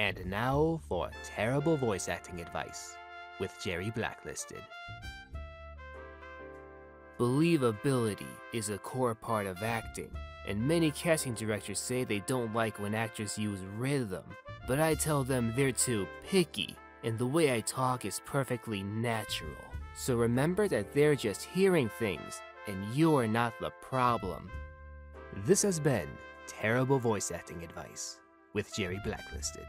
And now for terrible voice acting advice with Jerry Blacklisted. Believability is a core part of acting, and many casting directors say they don't like when actors use rhythm, but I tell them they're too picky, and the way I talk is perfectly natural. So remember that they're just hearing things, and you're not the problem. This has been Terrible Voice Acting Advice with Jerry Blacklisted.